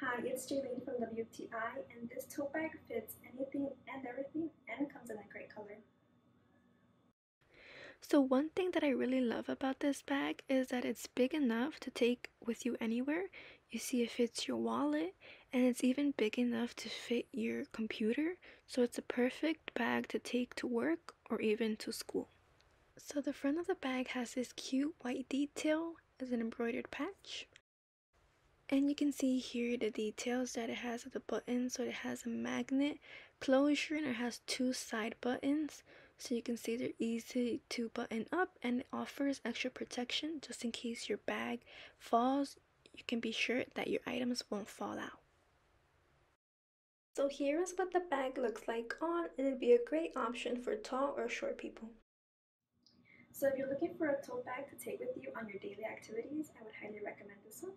Hi, it's Jaylene from WTI, and this tote bag fits anything and everything and comes in a great color. So one thing that I really love about this bag is that it's big enough to take with you anywhere. You see it fits your wallet and it's even big enough to fit your computer. So it's a perfect bag to take to work or even to school. So the front of the bag has this cute white detail as an embroidered patch. And you can see here the details that it has of the buttons. So it has a magnet closure and it has two side buttons. So you can see they're easy to button up and it offers extra protection just in case your bag falls. You can be sure that your items won't fall out. So here is what the bag looks like on and it'd be a great option for tall or short people. So if you're looking for a tote bag to take with you on your daily activities, I would highly recommend this one,